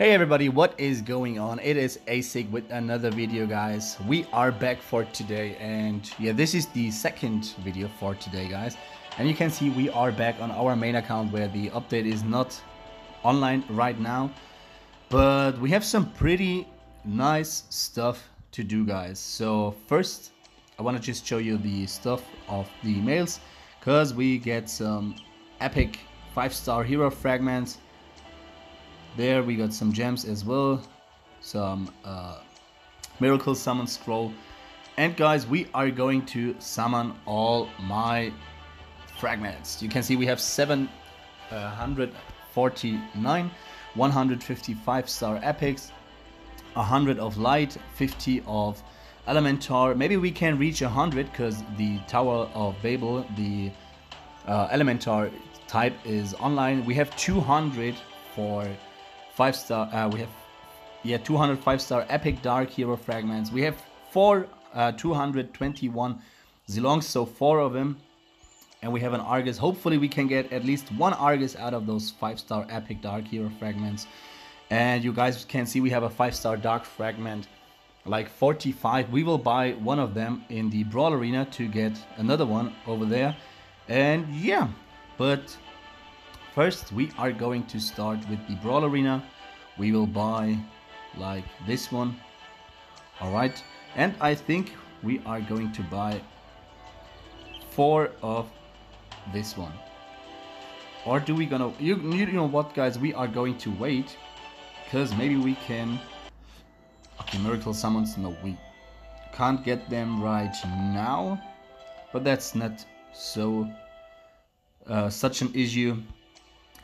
Hey everybody, what is going on? It is ACiK with another video guys. We are back for today and yeah, this is the second video for today guys. And you can see we are back on our main account where the update is not online right now. But we have some pretty nice stuff to do guys. So first, I want to just show you the stuff of the mails because we get some epic 5 star hero fragments there we got some gems as well. Some uh, miracle summon scroll. And guys we are going to summon all my fragments. You can see we have 749 155 star epics 100 of light 50 of elementar maybe we can reach 100 because the tower of babel the uh, elementar type is online. We have 200 for five star. Uh, we have yeah 205 star epic dark hero fragments. We have four uh, 221 Zilongs, so four of them. And we have an Argus. Hopefully we can get at least one Argus out of those five star epic dark hero fragments. And you guys can see we have a five star dark fragment like 45 we will buy one of them in the brawl arena to get another one over there and yeah but First, we are going to start with the Brawl Arena. We will buy like this one. Alright, and I think we are going to buy four of this one. Or do we gonna, you, you know what guys, we are going to wait. Because maybe we can, okay, Miracle Summons, no, we can't get them right now. But that's not so, uh, such an issue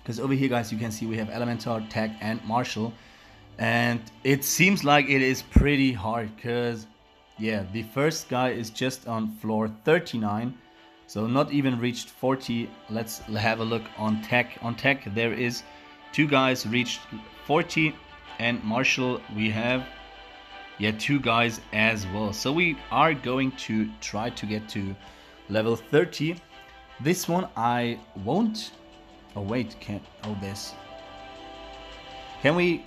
because over here guys you can see we have Elementar, Tech and Marshall. And it seems like it is pretty hard because yeah the first guy is just on floor 39 so not even reached 40 let's have a look on Tech. On Tech there is two guys reached 40 and Marshall we have yeah two guys as well. So we are going to try to get to level 30 this one I won't Oh wait, can't. Oh this. Can we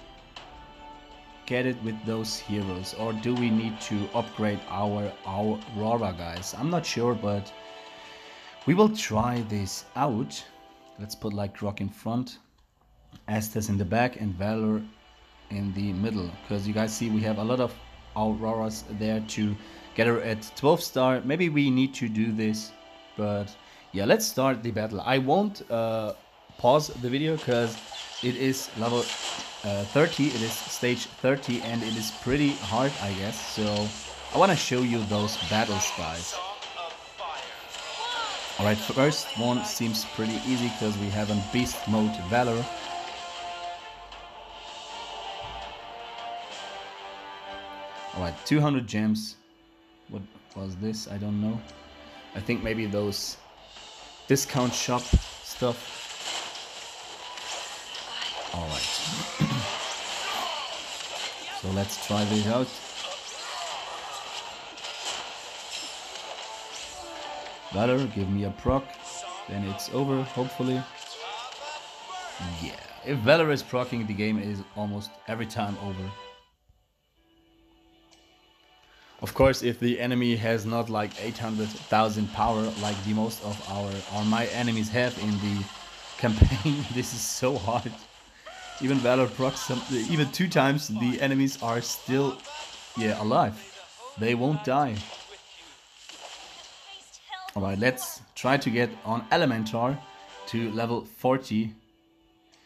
get it with those heroes, or do we need to upgrade our our Aurora guys? I'm not sure, but we will try this out. Let's put like Rock in front, Estes in the back, and Valor in the middle. Because you guys see we have a lot of Auroras there to get her at 12 star. Maybe we need to do this, but yeah, let's start the battle. I won't uh, pause the video because it is level uh, 30 it is stage 30 and it is pretty hard I guess. So I want to show you those battles guys. Alright first one seems pretty easy because we have a beast mode valor. Alright 200 gems. What was this? I don't know. I think maybe those discount shop stuff Alright. so let's try this out. Valor, give me a proc. Then it's over, hopefully. Yeah, if Valor is proccing, the game is almost every time over. Of course, if the enemy has not like 800,000 power like the most of our or my enemies have in the campaign, this is so hard. Even Valor procs even two times the enemies are still, yeah, alive. They won't die. Alright, let's try to get on Elementar to level 40.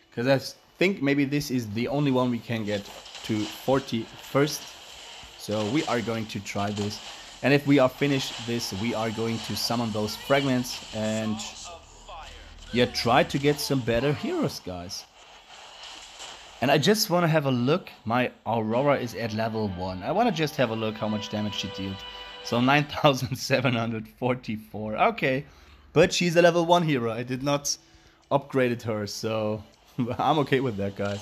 Because I think maybe this is the only one we can get to 40 first. So we are going to try this. And if we are finished this, we are going to summon those fragments and yeah, try to get some better heroes, guys. And I just want to have a look. My Aurora is at level 1. I want to just have a look how much damage she dealt. So 9744. Okay. But she's a level 1 hero. I did not upgraded her. So I'm okay with that, guys.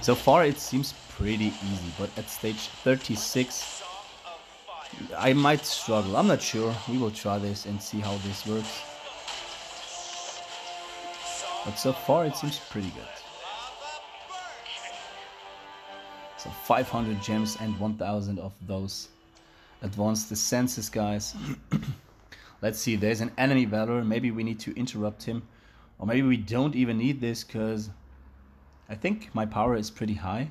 So far it seems pretty easy. But at stage 36... I might struggle. I'm not sure. We will try this and see how this works. But so far it seems pretty good. So 500 gems and 1000 of those advanced the senses, guys. Let's see, there's an enemy Valor. Maybe we need to interrupt him. Or maybe we don't even need this because I think my power is pretty high.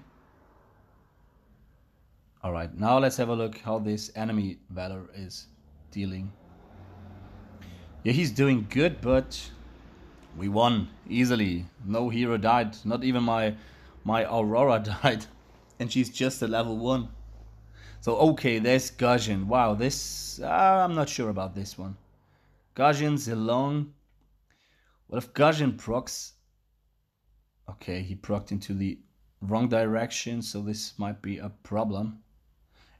Alright, now let's have a look how this enemy Valor is dealing. Yeah, he's doing good, but we won easily. No hero died. Not even my my Aurora died. And she's just a level 1. So okay, there's Guardian. Wow, this... Uh, I'm not sure about this one. Guardian, Zilong. What if Guardian procs... Okay, he procced into the wrong direction, so this might be a problem.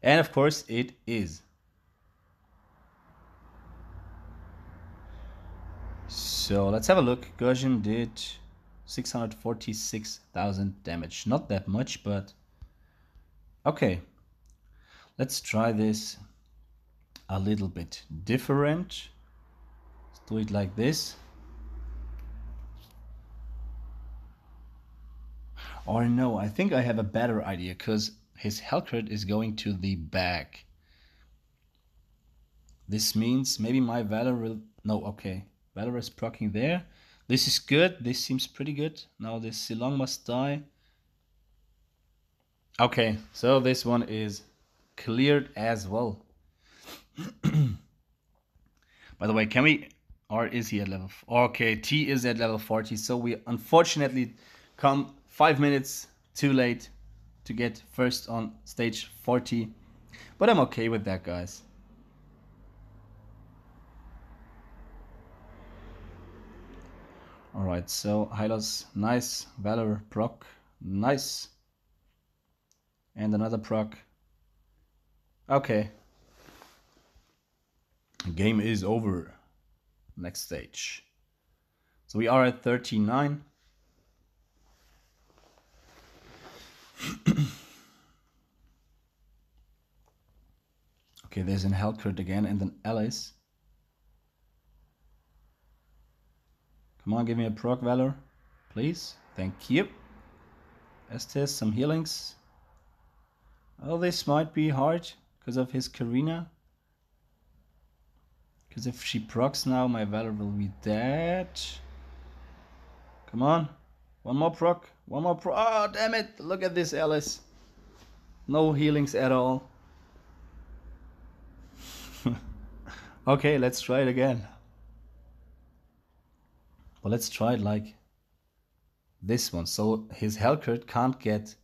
And of course, it is. So let's have a look. Guardian did 646,000 damage. Not that much, but okay. Let's try this a little bit different. Let's do it like this. Or no, I think I have a better idea because his Helcurt is going to the back. This means maybe my Valor will... No, okay. Valor is proccing there. This is good. This seems pretty good. Now this Zilong must die. Okay, so this one is cleared as well. By the way, can we... Or is he at level... Okay, T is at level 40. So we unfortunately come 5 minutes too late to get first on stage 40. But I'm okay with that, guys. Alright, so Hylos, nice. Valor, proc, nice. And another proc. Okay. Game is over. Next stage. So we are at 39. okay, there's an Helcurt again and then Alice. Come on, give me a proc valor, please. Thank you. Estes, some healings. Oh, this might be hard because of his Karina. Because if she procs now, my valor will be dead. Come on. One more proc. One more proc. Oh, damn it. Look at this, Alice. No healings at all. okay, let's try it again. But let's try it like this one. So his Helcurt can't get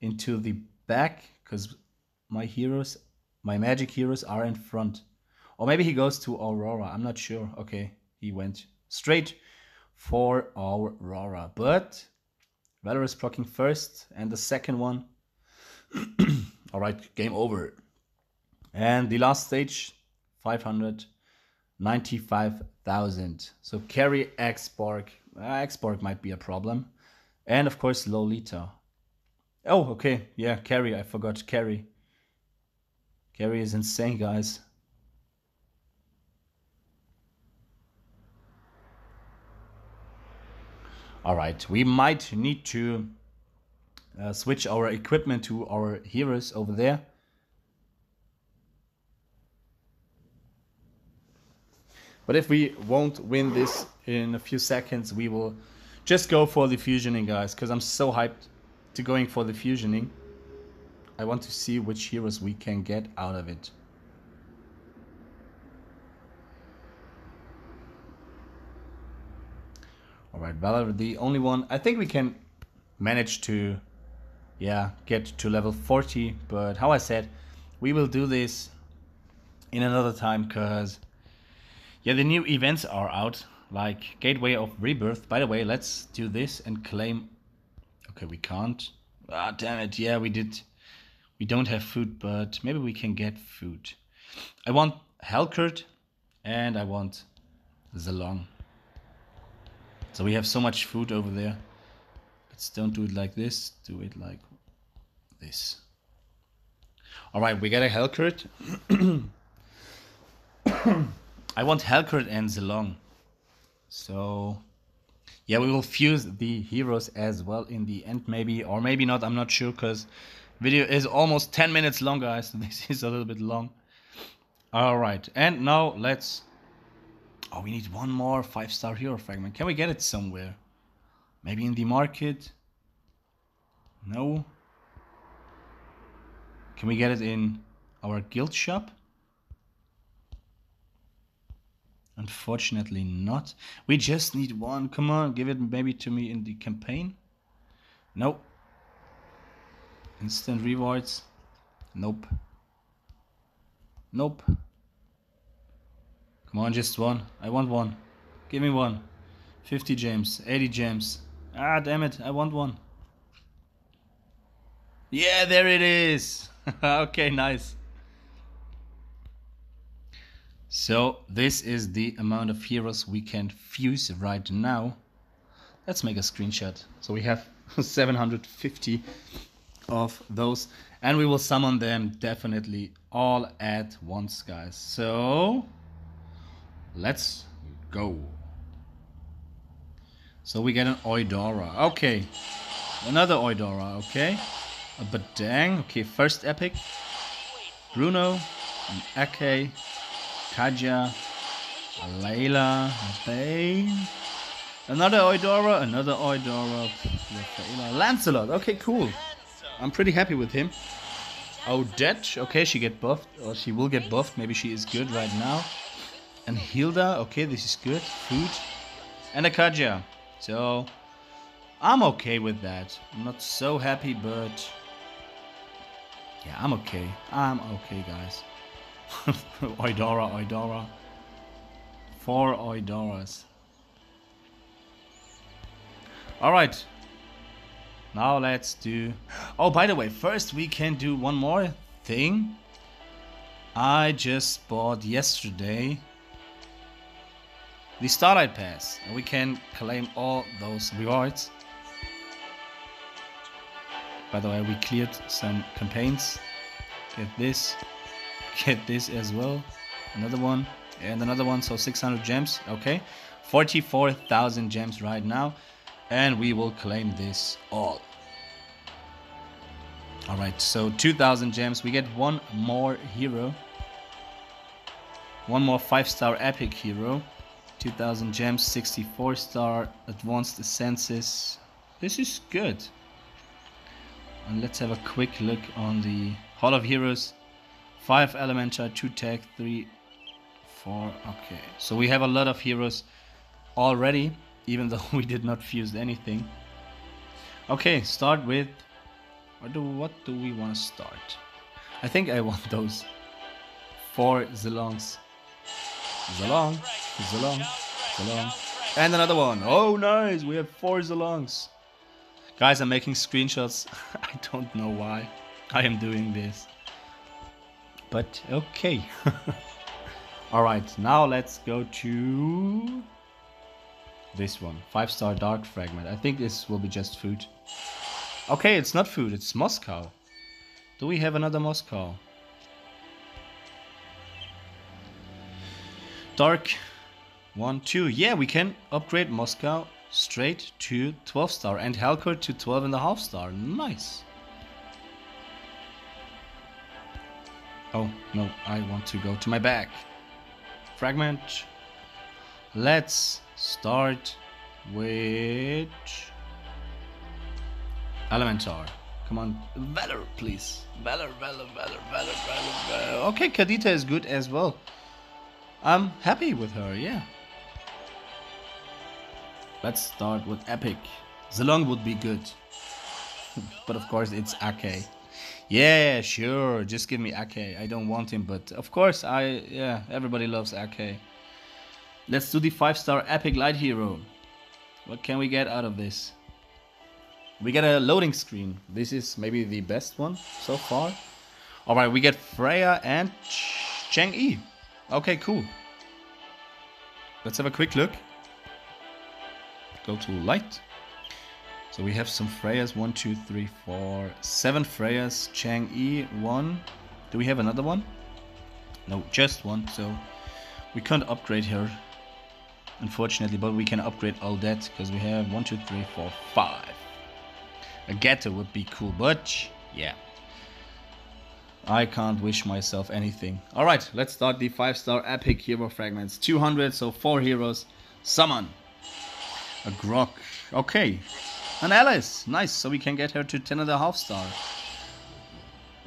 into the back because my heroes, my magic heroes are in front. Or maybe he goes to Aurora. I'm not sure. Okay, he went straight for Aurora. But Valor is proccing first and the second one. All right, game over. And the last stage, 500 95,000. So Karrie X-Borg. Uh, X-Borg might be a problem. And of course Lolita. Oh, okay. Yeah, Karrie. I forgot Karrie. Karrie is insane, guys. Alright, we might need to uh, switch our equipment to our heroes over there. But if we won't win this in a few seconds, we will just go for the fusioning, guys, because I'm so hyped to going for the fusioning. I want to see which heroes we can get out of it. Alright, Valor, the only one. I think we can manage to, yeah, get to level 40. But how I said, we will do this in another time because yeah, the new events are out, like Gateway of Rebirth. By the way, let's do this and claim... Okay, we can't. Ah, damn it. Yeah, we did. We don't have food, but maybe we can get food. I want Helcurt and I want Zilong. So we have so much food over there. Let's don't do it like this. Do it like this. All right, we got a Helcurt. I want Helcurt and Zilong. So Yeah, we will fuse the heroes as well in the end, maybe, or maybe not. I'm not sure because video is almost 10 minutes long, guys. This is a little bit long. All right, and now let's. Oh, we need one more five-star hero fragment. Can we get it somewhere? Maybe in the market. No. Can we get it in our guild shop? Unfortunately not. We just need one. Come on, give it maybe to me in the campaign. Nope. Instant rewards. Nope. Nope. Come on, just one. I want one. Give me one. 50 gems, 80 gems. Ah, damn it, I want one. Yeah, there it is. okay, nice. So this is the amount of heroes we can fuse right now. Let's make a screenshot. So we have 750 of those and we will summon them definitely all at once guys. So let's go. So we get an Eudora. Okay. Another Eudora, okay. A Badang. Okay, first epic. Bruno. An Akai. Kaja, Layla, another Eudora, another Eudora, Lancelot. Okay, cool. I'm pretty happy with him. Odette, okay, she get buffed, or she will get buffed. Maybe she is good right now. And Hilda, okay, this is good. Food. And a Kaja. So, I'm okay with that. I'm not so happy, but... Yeah, I'm okay. I'm okay, guys. Eudora, Eudora. Four Eudoras. Alright. Now let's do... Oh, by the way, first we can do one more thing. I just bought yesterday the Starlight Pass. And we can claim all those rewards. By the way, we cleared some campaigns. Get this get this as well. Another one and another one. So 600 gems. Okay. 44,000 gems right now. And we will claim this all. Alright, so 2,000 gems. We get one more hero. One more 5-star epic hero. 2,000 gems, 64 star advanced senses. This is good. And let's have a quick look on the Hall of Heroes. Five Elementar, two tech, three, four. Okay, so we have a lot of heroes already, even though we did not fuse anything. Okay, start with. What do what do we want to start? I think I want those four Zilongs. Zilong, Zilong, Zilong, and another one. Oh, nice! We have four Zilongs. Guys, I'm making screenshots. I don't know why I am doing this but okay. Alright, now let's go to this one. Five star dark fragment. I think this will be just food. Okay, it's not food, it's Moskov. Do we have another Moskov? Dark. One, two. Yeah, we can upgrade Moskov straight to 12 star and Helcurt to 12 and a half star. Nice. Oh, no, I want to go to my bag. Fragment. Let's start with Elementar. Come on, Valor, please. Valor, Valor, Valor, Valor, Valor, Valor. Okay, Kadita is good as well. I'm happy with her, yeah. Let's start with Epic. Zilong would be good. but of course, it's Akai. Yeah, sure. Just give me Akai. I don't want him, but of course, I yeah. Everybody loves Akai. Let's do the five-star epic light hero. What can we get out of this? We get a loading screen. This is maybe the best one so far. All right, we get Freya and Chang'e. Okay, cool. Let's have a quick look. Go to light. So we have some Freyas, one, two, three, four, seven Freyas, Chang'e, one. Do we have another one? No, just one, so we can't upgrade her. unfortunately, but we can upgrade all that because we have one, two, three, four, five. A ghetto would be cool, but yeah. I can't wish myself anything. Alright, let's start the 5 star epic hero fragments. 200, so 4 heroes. Summon. A Grock. Okay. An Alice. Nice, so we can get her to 10 and a half star.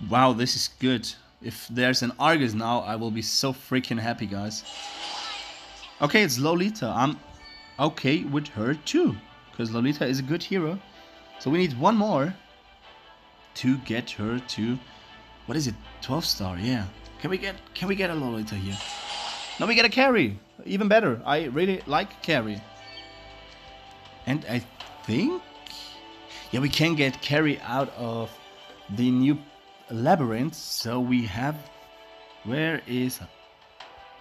Wow, this is good. If there's an Argus now, I will be so freaking happy, guys. Okay, it's Lolita. I'm okay with her too. Because Lolita is a good hero. So we need one more to get her to what is it? 12 star, yeah. Can we get can we get a Lolita here? No, we get a Karrie. Even better. I really like Karrie. And I think yeah, we can get Karrie out of the new labyrinth. So we have where is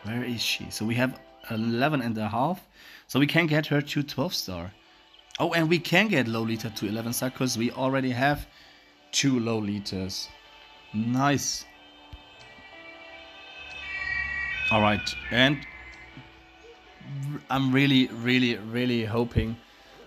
where is she? So we have 11 and a half. So we can get her to 12 star. Oh, and we can get Lolita to 11 star because we already have two Lolitas. Nice. Alright, and I'm really, really, really hoping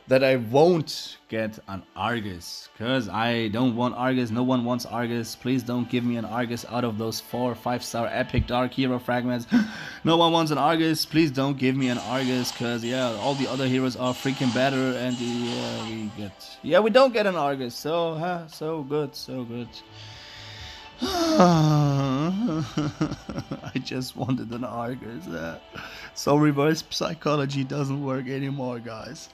that I won't get an Argus. Because I don't want Argus. No one wants Argus. Please don't give me an Argus out of those four five star epic dark hero fragments. no one wants an Argus. Please don't give me an Argus. Because, yeah, all the other heroes are freaking better. And, yeah, we get... Yeah, we don't get an Argus. So, huh, so good, so good. I just wanted an Argus. Uh, so reverse psychology doesn't work anymore, guys.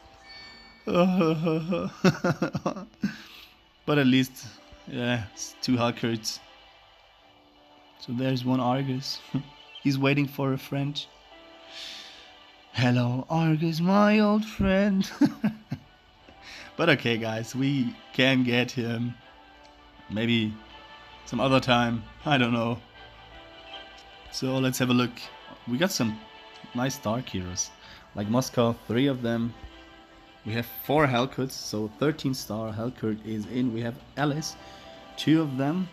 but at least, yeah, it's two Helcurts. So there's one Argus. He's waiting for a friend. Hello, Argus, my old friend. but okay, guys, we can get him. Maybe some other time. I don't know. So let's have a look. We got some nice dark heroes. Like Moskov, three of them. We have four Helcurts, so 13 star Helcurt is in. We have Alice, two of them.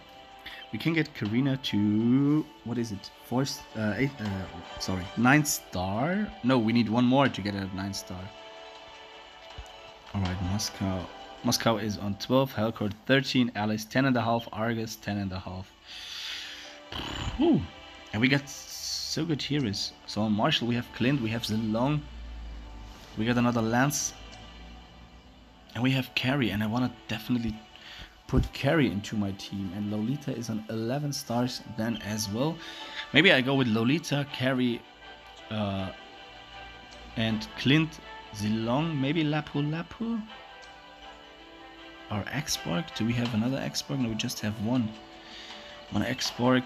We can get Karina to what is it? Four, uh, eight, uh, sorry, nine star. No, we need one more to get a nine star. All right, Moskov. Moskov is on 12, Helcurt 13, Alice 10 and a half, Argus 10 and a half. Ooh. And we got so good heroes. So on Marshall we have Clint, we have Zilong, we got another Lance, and we have Karrie, and I want to definitely put Karrie into my team. And Lolita is on 11 stars then as well. Maybe I go with Lolita, Karrie, uh, and Clint Zilong, maybe Lapu Lapu our X-Borg? Do we have another X-Borg? No, we just have one. One X-Borg.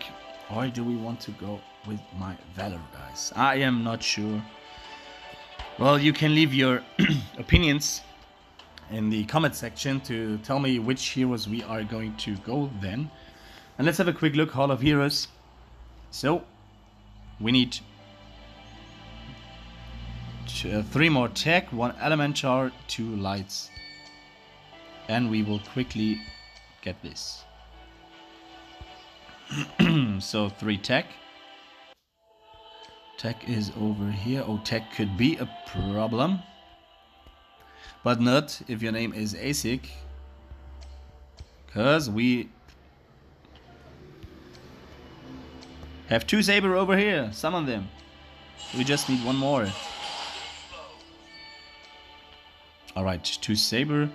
Or do we want to go with my Valor, guys? I am not sure. Well, you can leave your opinions in the comment section to tell me which heroes we are going to go then. And let's have a quick look, Hall of Heroes. So, we need uh, three more tech, one elementar, two lights and we will quickly get this. so three tech. Tech is over here. Oh, tech could be a problem. But not if your name is ACiK. Because we have two Saber over here. Summon them. We just need one more. Alright, two Saber.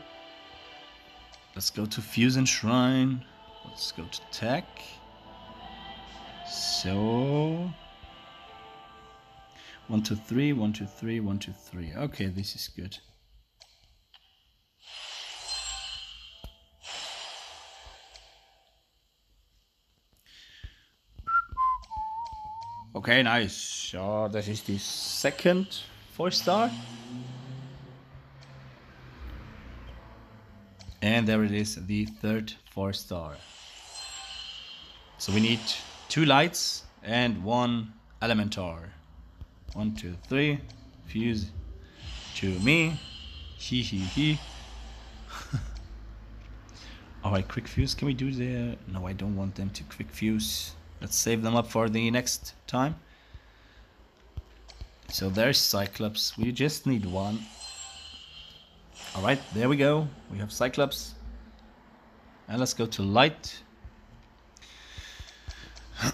Let's go to Fusion Shrine. Let's go to Tech. So... One, two, three, one, two, three, one, two, three. Okay, this is good. Okay, nice. So that is the second four star. And there it is, the third four star. So we need two lights and one elementar. One, two, three. Fuse to me. He, he, he. Alright, quick fuse. Can we do the... No, I don't want them to quick fuse. Let's save them up for the next time. So there's Cyclops. We just need one. Alright, there we go. We have Cyclops. And let's go to light.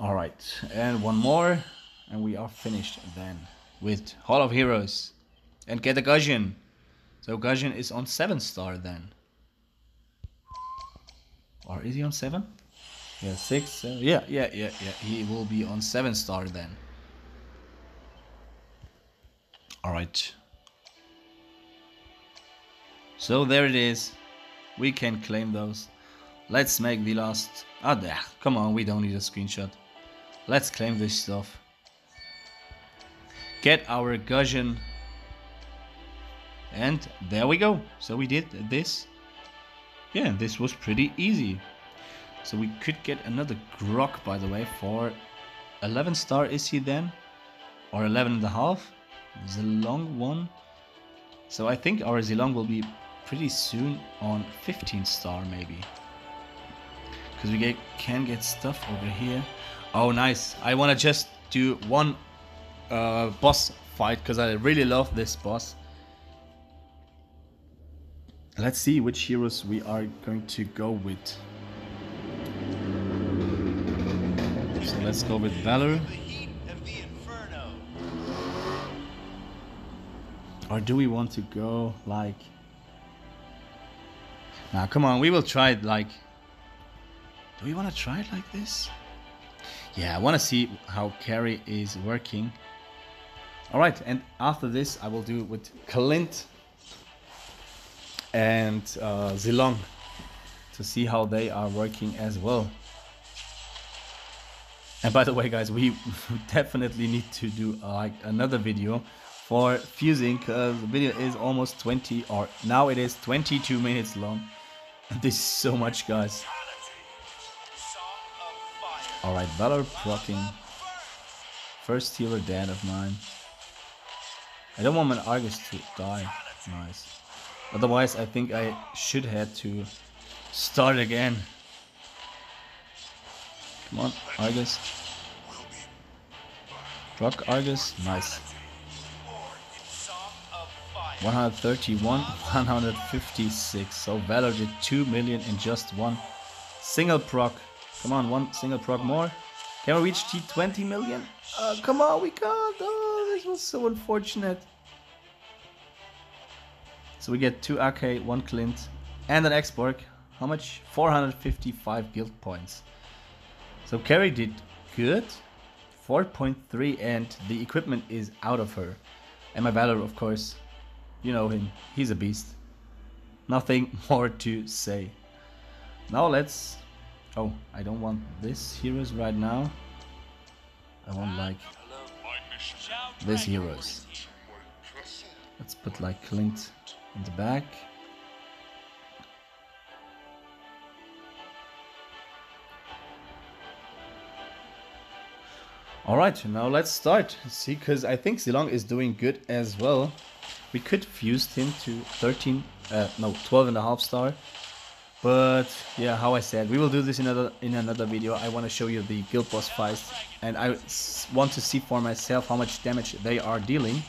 Alright, and one more. And we are finished then with Hall of Heroes. And get a Guardian. So Guardian is on 7 star then. Or is he on 7? Yeah, 6, seven. Yeah, yeah, yeah, yeah. He will be on 7 star then. Alright. So there it is. We can claim those. Let's make the last... Ah, there. Come on, we don't need a screenshot. Let's claim this stuff. Get our Guardian. And there we go. So we did this. Yeah, this was pretty easy. So we could get another Grock, by the way, for 11 star is he then? Or 11 and a half? Zilong one. So I think our Zilong will be pretty soon on 15 star maybe. Because we get, can get stuff over here. Oh nice. I want to just do one uh, boss fight because I really love this boss. Let's see which heroes we are going to go with. Let's go with Valor. Or do we want to go like... Now, come on, we will try it like... Do we want to try it like this? Yeah, I want to see how Karrie is working. Alright, and after this I will do it with Clint and uh, Zilong to see how they are working as well. And by the way guys, we definitely need to do like another video for fusing because the video is almost 20 or now it is 22 minutes long. This is so much guys. Alright, Valor proccing. First healer dead of mine. I don't want my Argus to die. Nice. Otherwise I think I should have to start again. Come on, Argus. Rock Argus, nice. 131, 156. So Valor did 2 million in just one single proc. Come on, one single proc more. Can we reach T20 million? Uh, come on, we can't. Oh, this was so unfortunate. So we get 2 AK, 1 Clint, and an X-Borg. How much? 455 guild points. So Karrie did good. 4.3 and the equipment is out of her. And my Valor, of course, you know him. He's a beast. Nothing more to say. Now let's... Oh, I don't want this heroes right now. I want like this heroes. Let's put like Clint in the back. Alright, now let's start. See, because I think Zilong is doing good as well. We could fuse him to 13, uh, no, 12 and a half star. But yeah, how I said, we will do this in another in another video. I want to show you the guild boss fights, and I want to see for myself how much damage they are dealing,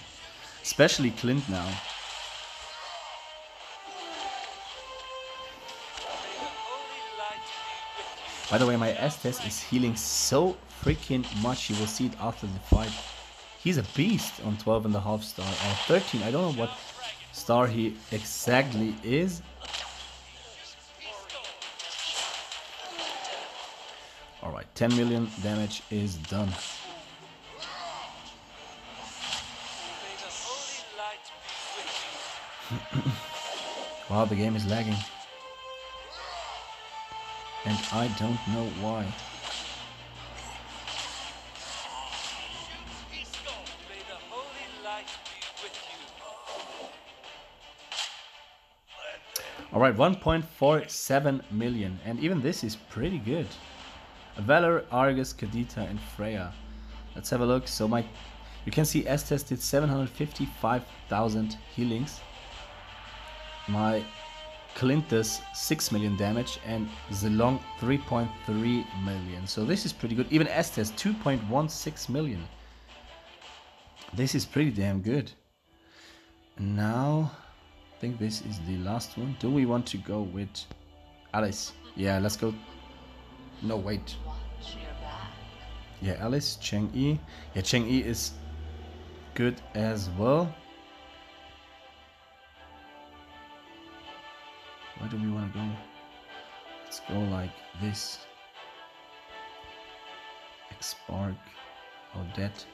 especially Clint now. By the way, my Estes is healing so freaking much. You will see it after the fight. He's a beast on 12 and a half star or 13. I don't know what star he exactly is. Alright, 10 million damage is done. wow, the game is lagging. And I don't know why. Alright, 1.47 million. And even this is pretty good. Valor, Argus, Kadita, and Freya. Let's have a look. So my, you can see Estes did 755,000 healings. My Clintus 6 million damage and Zilong 3.3 million. So this is pretty good. Even Estes 2.16 million. This is pretty damn good. Now, think this is the last one. Do we want to go with Alice? Yeah, let's go. No, wait. Yeah, Alice, Chang'e. Yeah, Chang'e is good as well. Where do we want to go? Let's go like this. X-Spark, Odette.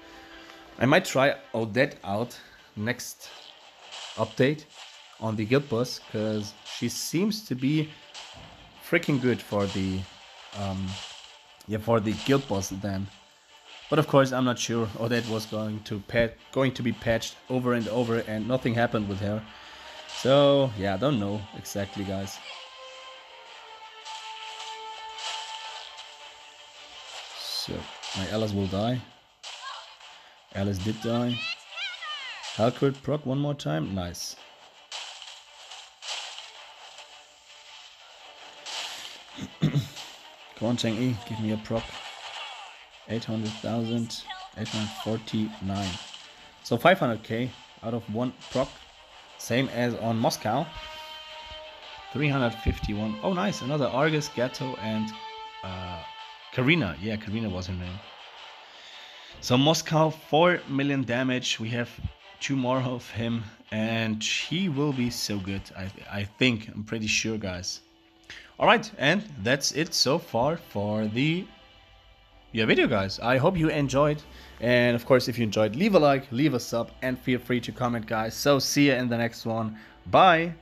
I might try Odette out next update on the guild boss because she seems to be freaking good for the um, yeah for the guild boss then. But of course, I'm not sure Odette was going to going to be patched over and over, and nothing happened with her. So yeah, I don't know exactly, guys. So my Alice will die. Alice did die. Helcurt proc one more time. Nice. Come on, Chang'e, give me a proc. 800,000, 849. So 500k out of one proc. Same as on Moskov. 351. Oh, nice. Another Argus, Gatto, and uh, Karina. Yeah, Karina was her name. So Moskov, 4 million damage. We have two more of him, and he will be so good. I, I think. I'm pretty sure, guys. Alright, and that's it so far for the yeah, video, guys. I hope you enjoyed. And of course, if you enjoyed, leave a like, leave a sub, and feel free to comment, guys. So see you in the next one. Bye.